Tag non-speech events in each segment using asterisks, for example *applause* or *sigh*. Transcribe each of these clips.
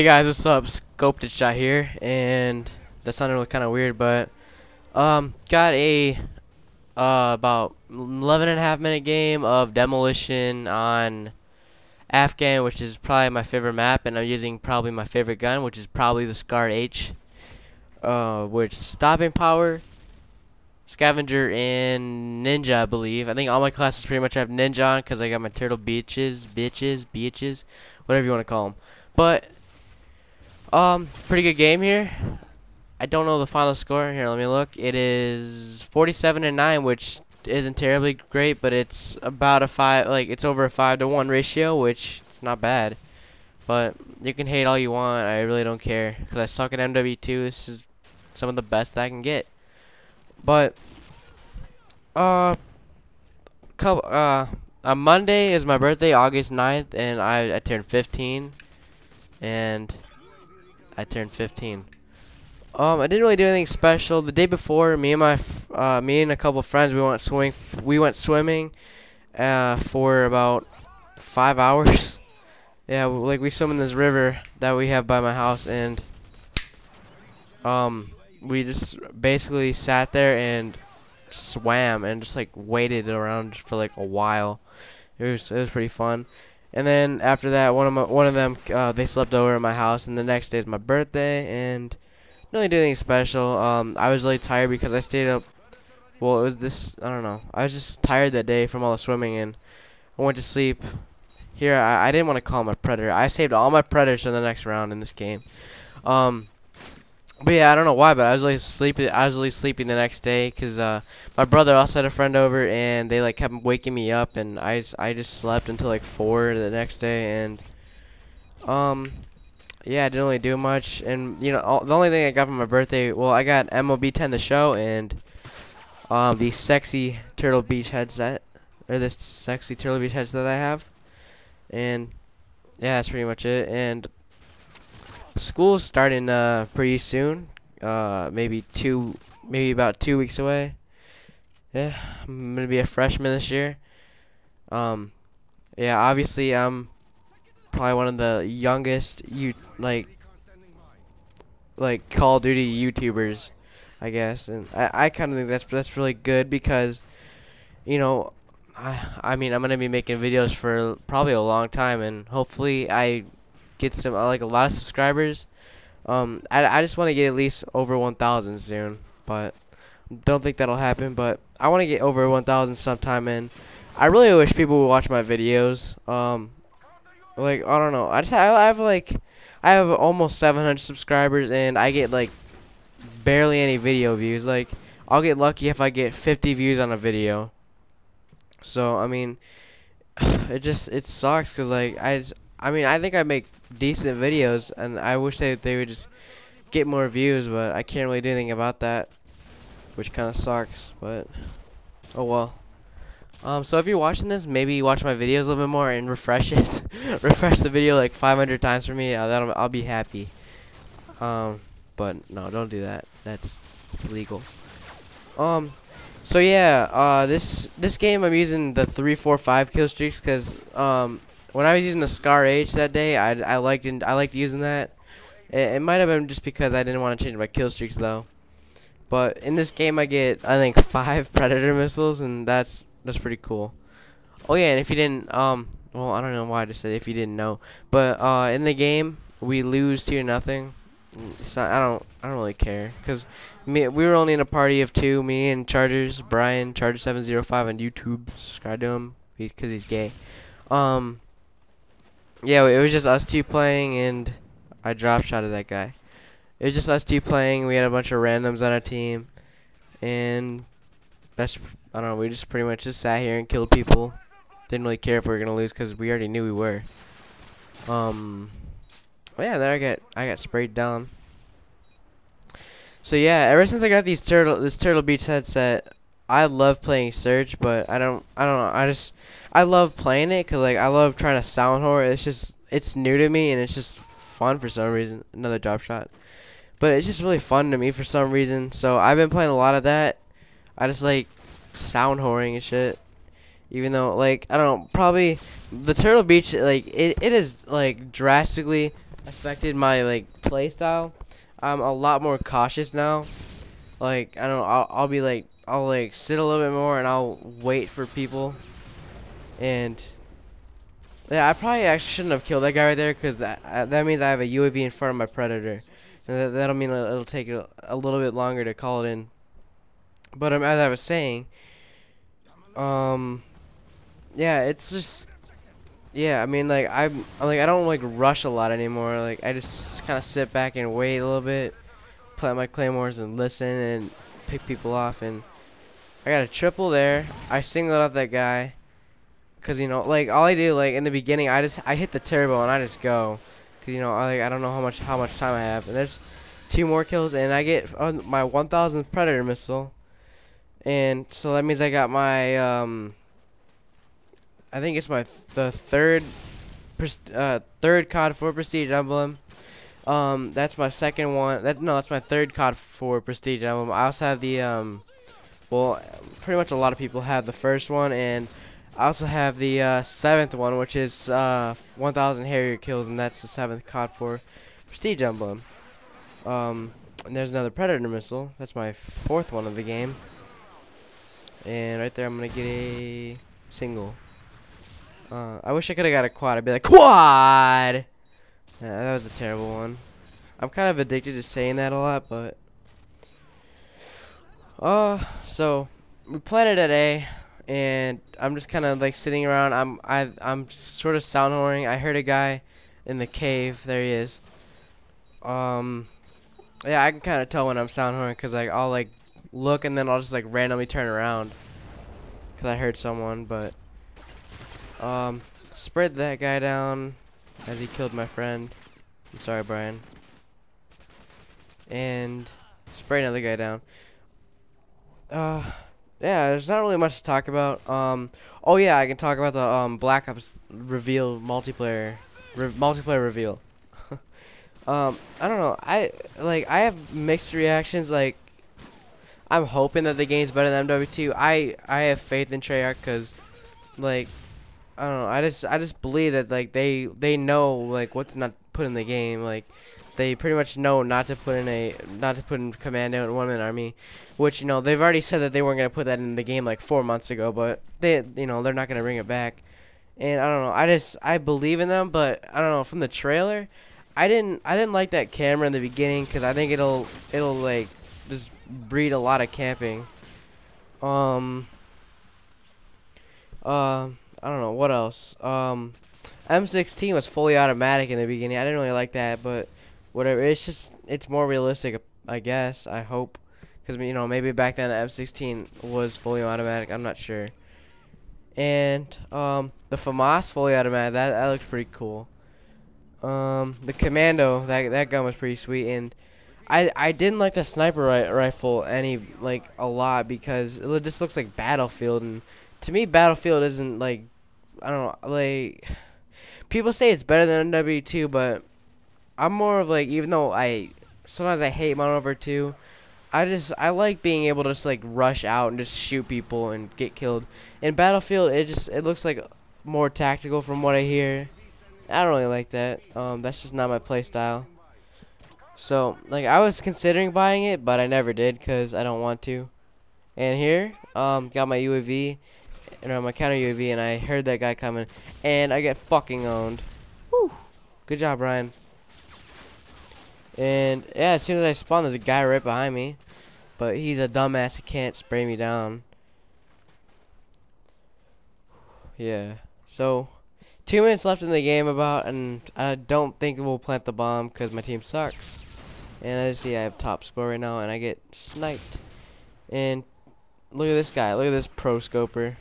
Hey guys, what's up? Scoped and Shot here, and that sounded kind of weird, but um, got a uh about 11 and a half minute game of demolition on Afghan, which is probably my favorite map, and I'm using probably my favorite gun, which is probably the Scar H, uh, which stopping power, scavenger, and ninja, I believe. I think all my classes pretty much have ninja on because I got my turtle beaches, bitches, beaches, whatever you want to call them, but um, pretty good game here. I don't know the final score. Here, let me look. It is 47 and 9, which isn't terribly great, but it's about a 5 like it's over a 5 to 1 ratio, which it's not bad. But you can hate all you want. I really don't care cuz I suck at MW2. This is some of the best I can get. But uh couple uh on Monday is my birthday, August 9th, and I I turned 15 and I turned 15. Um, I didn't really do anything special. The day before, me and my, uh, me and a couple friends, we went swimming. We went swimming, uh, for about five hours. Yeah, like we swim in this river that we have by my house, and um, we just basically sat there and swam and just like waited around for like a while. It was it was pretty fun. And then after that, one of my one of them uh, they slept over at my house, and the next day is my birthday, and didn't really do anything special. Um, I was really tired because I stayed up. Well, it was this. I don't know. I was just tired that day from all the swimming, and I went to sleep. Here, I, I didn't want to call a predator. I saved all my predators for the next round in this game. Um, but yeah, I don't know why, but I was like sleeping. I was really sleeping the next day because uh, my brother also had a friend over, and they like kept waking me up, and I just, I just slept until like four the next day, and um, yeah, I didn't really do much, and you know, all, the only thing I got for my birthday, well, I got MLB 10 the show, and um, the sexy Turtle Beach headset, or this sexy Turtle Beach headset that I have, and yeah, that's pretty much it, and School's starting uh pretty soon. Uh, maybe two, maybe about two weeks away. Yeah, I'm gonna be a freshman this year. Um, yeah, obviously I'm probably one of the youngest you like like Call of Duty YouTubers, I guess, and I I kind of think that's that's really good because, you know, I I mean I'm gonna be making videos for probably a long time, and hopefully I get some uh, like a lot of subscribers. Um, I I just want to get at least over 1,000 soon, but don't think that'll happen. But I want to get over 1,000 sometime, and I really wish people would watch my videos. Um, like I don't know, I just I have like I have almost 700 subscribers, and I get like barely any video views. Like I'll get lucky if I get 50 views on a video. So I mean, *sighs* it just it sucks because like I just, I mean, I think I make decent videos, and I wish they they would just get more views, but I can't really do anything about that, which kind of sucks. But oh well. Um, so if you're watching this, maybe watch my videos a little bit more and refresh it, *laughs* refresh the video like 500 times for me. Uh, that'll I'll be happy. Um, but no, don't do that. That's illegal. Um, so yeah, uh, this this game I'm using the three, four, five kill streaks because um when I was using the Scar H that day, I, I liked I liked using that. It, it might have been just because I didn't want to change my kill streaks though. But in this game, I get I think *laughs* five Predator missiles, and that's that's pretty cool. Oh yeah, and if you didn't, um, well I don't know why I just said if you didn't know, but uh, in the game we lose two to nothing. Not, I don't I don't really care because me we were only in a party of two, me and Chargers, Brian Charger seven zero five on YouTube. Subscribe to him because he's gay. Um, yeah, it was just us two playing, and I drop shot at that guy. It was just us two playing. We had a bunch of randoms on our team, and that's I don't know. We just pretty much just sat here and killed people. Didn't really care if we were gonna lose because we already knew we were. Um, yeah. Then I got I got sprayed down. So yeah, ever since I got these turtle this Turtle Beach headset, I love playing Search, but I don't I don't know. I just I love playing it cuz like I love trying to sound whore. It's just it's new to me and it's just fun for some reason. Another drop shot. But it's just really fun to me for some reason. So I've been playing a lot of that. I just like sound whoring and shit. Even though like I don't know, probably the Turtle Beach like it, it is like drastically affected my like play style. I'm a lot more cautious now. Like I don't know, I'll, I'll be like I'll like sit a little bit more and I'll wait for people. And yeah, I probably actually shouldn't have killed that guy right there because that uh, that means I have a UAV in front of my predator, and that, that'll mean it'll, take a, a little bit longer to call it in. But um, as I was saying, um, yeah, it's just yeah. I mean, like I'm like I don't like rush a lot anymore. Like I just kind of sit back and wait a little bit, plant my claymores and listen and pick people off. And I got a triple there. I singled out that guy. Cause you know, like all I do, like in the beginning, I just I hit the turbo and I just go, cause you know, I like I don't know how much how much time I have, and there's two more kills, and I get uh, my 1,000th predator missile, and so that means I got my um. I think it's my th the third, uh, third COD 4 Prestige emblem. Um, that's my second one. That no, that's my third COD 4 Prestige emblem. I also have the um, well, pretty much a lot of people have the first one and. I also have the uh, seventh one, which is uh, 1,000 Harrier kills, and that's the seventh COD 4 Prestige emblem. Um, and there's another Predator missile. That's my fourth one of the game. And right there, I'm going to get a single. Uh, I wish I could have got a quad. I'd be like, quad! That was a terrible one. I'm kind of addicted to saying that a lot, but... Uh, so, we played it at A and I'm just kind of like sitting around. I'm I I'm sort of sound whoring. I heard a guy in the cave. There he is. Um, yeah, I can kind of tell when I'm sound whoring because like I'll like look and then I'll just like randomly turn around because I heard someone. But um, spread that guy down as he killed my friend. I'm sorry, Brian. And spray another guy down. Uh yeah, there's not really much to talk about. Um, oh yeah, I can talk about the um, Black Ops reveal multiplayer, re multiplayer reveal. *laughs* um, I don't know. I like I have mixed reactions. Like, I'm hoping that the game's better than MW2. I I have faith in Treyarch because, like, I don't know. I just I just believe that like they they know like what's not put in the game. Like, they pretty much know not to put in a not to put in commando and one man army, which you know they've already said that they weren't gonna put that in the game like four months ago, but they you know they're not gonna bring it back, and I don't know. I just I believe in them, but I don't know from the trailer, I didn't I didn't like that camera in the beginning because I think it'll it'll like just breed a lot of camping. Um. Uh, I don't know what else. Um, M16 was fully automatic in the beginning. I didn't really like that, but whatever. It's just it's more realistic, I guess. I hope, because you know maybe back then the M16 was fully automatic. I'm not sure. And um, the FAMAS fully automatic that that looks pretty cool. Um, the Commando that that gun was pretty sweet, and I I didn't like the sniper ri rifle any like a lot because it just looks like Battlefield, and to me Battlefield isn't like I don't know like *sighs* people say it's better than MW2, but I'm more of like even though I sometimes I hate Modern Warfare 2, I just I like being able to just like rush out and just shoot people and get killed. In Battlefield, it just it looks like more tactical from what I hear. I don't really like that. Um, that's just not my play style. So like I was considering buying it, but I never did because I don't want to. And here, um, got my UAV and uh, my counter UAV, and I heard that guy coming, and I get fucking owned. Woo! Good job, Ryan. And yeah, as soon as I spawn, there's a guy right behind me. But he's a dumbass. He can't spray me down. Yeah. So, two minutes left in the game about, and I don't think we'll plant the bomb because my team sucks. And you see, I have top score right now, and I get sniped. And look at this guy. Look at this pro scoper.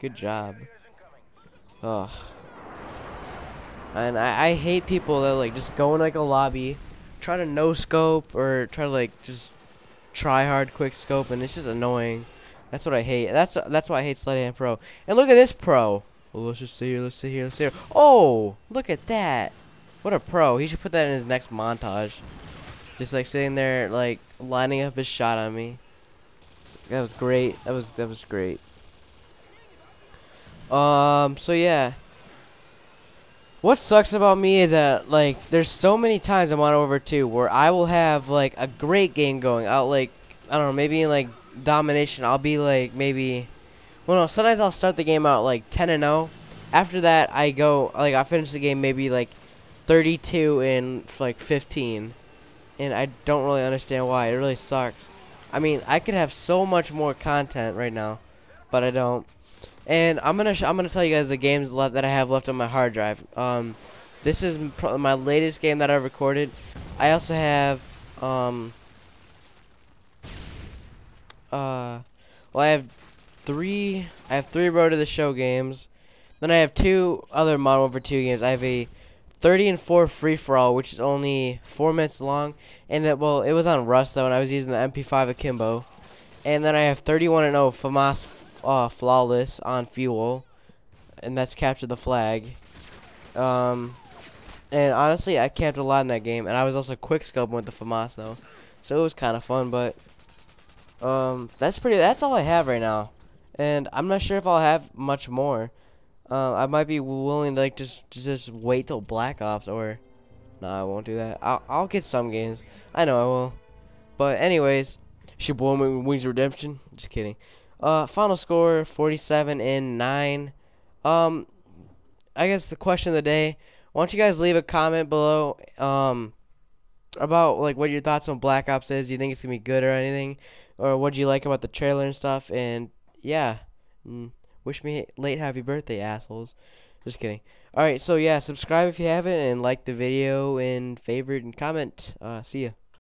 Good job. Ugh. And I, I hate people that like just go in like a lobby, try to no scope or try to like just try hard quick scope, and it's just annoying. That's what I hate. That's that's why I hate Sleight Pro. And look at this pro. Well, let's just sit here. Let's sit here. Let's sit here. Oh, look at that. What a pro. He should put that in his next montage. Just like sitting there, like lining up his shot on me. That was great. That was that was great. Um. So yeah. What sucks about me is that like there's so many times I'm on over two where I will have like a great game going. I'll, like I don't know maybe in like domination I'll be like maybe well no sometimes I'll start the game out like 10 and 0 after that I go like I finish the game maybe like 32 and like 15 and I don't really understand why. It really sucks. I mean I could have so much more content right now but I don't and I'm gonna I'm gonna tell you guys the games left that I have left on my hard drive. Um, this is my latest game that I recorded. I also have um uh well I have three I have three Road to the Show games. Then I have two other Modern Warfare 2 games. I have a 30 and 4 free for all, which is only four minutes long, and that well it was on Rust though, and I was using the MP5 Akimbo. And then I have 31 and 0 FAMAS uh, flawless on fuel, and that's capture the flag. Um, and honestly, I camped a lot in that game, and I was also quick scoping with the FAMAS though, so it was kind of fun. But um, that's pretty. That's all I have right now, and I'm not sure if I'll have much more. Uh, I might be willing to like just just wait till Black Ops or. No, I won't do that. I'll I'll get some games. I know I will. But anyways, Shaboom Wings Redemption. Just kidding. Uh, final score 47 and 9. Um, I guess the question of the day. Why don't you guys leave a comment below um, about like what your thoughts on Black Ops is? Do you think it's gonna be good or anything, or what do you like about the trailer and stuff? And yeah, mm, wish me late happy birthday, assholes. Just kidding. All right, so yeah, subscribe if you haven't, and like the video, and favorite and comment. Uh, see ya.